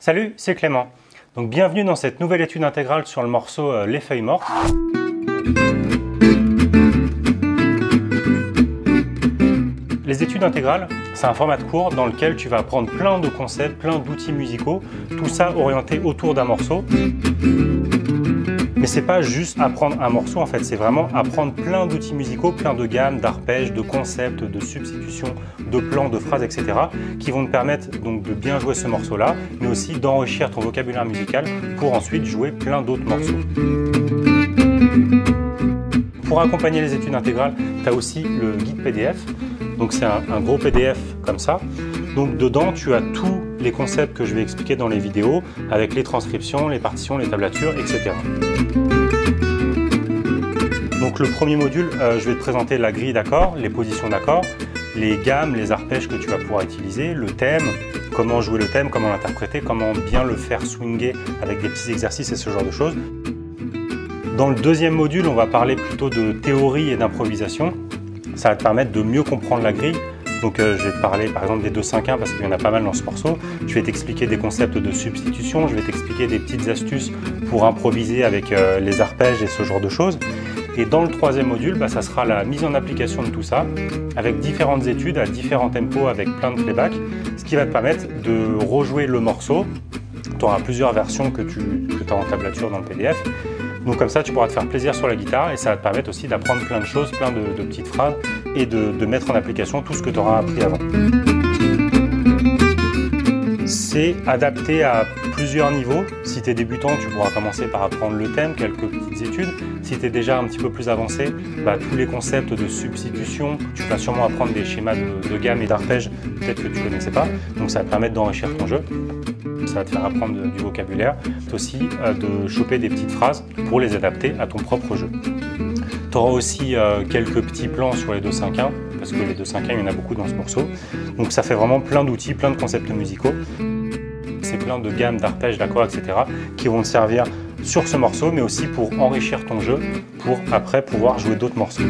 Salut, c'est Clément. Donc bienvenue dans cette nouvelle étude intégrale sur le morceau euh, Les feuilles mortes. Les études intégrales, c'est un format de cours dans lequel tu vas apprendre plein de concepts, plein d'outils musicaux, tout ça orienté autour d'un morceau. Mais c'est pas juste apprendre un morceau en fait, c'est vraiment apprendre plein d'outils musicaux, plein de gammes, d'arpèges, de concepts, de substitutions, de plans, de phrases, etc. qui vont te permettre donc de bien jouer ce morceau-là, mais aussi d'enrichir ton vocabulaire musical pour ensuite jouer plein d'autres morceaux. Pour accompagner les études intégrales, tu as aussi le guide PDF. Donc c'est un, gros PDF comme ça. Donc dedans, tu as tous les concepts que je vais expliquer dans les vidéos, avec les transcriptions, les partitions, les tablatures, etc. Donc le premier module, euh, je vais te présenter la grille d'accords, les positions d'accords, les gammes, les arpèges que tu vas pouvoir utiliser, le thème, comment jouer le thème, comment l'interpréter, comment bien le faire swinger avec des petits exercices et ce genre de choses. Dans le deuxième module, on va parler plutôt de théorie et d'improvisation. Ça va te permettre de mieux comprendre la grille. Donc euh, je vais te parler par exemple des 2-5-1 parce qu'il y en a pas mal dans ce morceau. Je vais t'expliquer des concepts de substitution, je vais t'expliquer des petites astuces pour improviser avec euh, les arpèges et ce genre de choses. Et dans le troisième module, bah, ça sera la mise en application de tout ça, avec différentes études à différents tempos, avec plein de playback, ce qui va te permettre de rejouer le morceau. Tu auras plusieurs versions que tu que as en tablature dans le PDF. Donc comme ça, tu pourras te faire plaisir sur la guitare et ça va te permettre aussi d'apprendre plein de choses, plein de, petites phrases et de, de mettre en application tout ce que tu auras appris avant adapté à plusieurs niveaux. Si tu es débutant, tu pourras commencer par apprendre le thème, quelques petites études. Si tu es déjà un petit peu plus avancé, bah, tous les concepts de substitution, tu vas sûrement apprendre des schémas de, gamme et d'arpège, peut-être que tu ne connaissais pas. Donc ça va te permettre d'enrichir ton jeu. Ça va te faire apprendre du vocabulaire. aussi euh, de choper des petites phrases pour les adapter à ton propre jeu. Tu auras aussi euh, quelques petits plans sur les 2-5-1 parce que les 2-5-1, il y en a beaucoup dans ce morceau. Donc ça fait vraiment plein d'outils, plein de concepts musicaux. C'est plein de gammes, d'arpèges, d'accords, etc. qui vont te servir sur ce morceau, mais aussi pour enrichir ton jeu, pour après pouvoir jouer d'autres morceaux.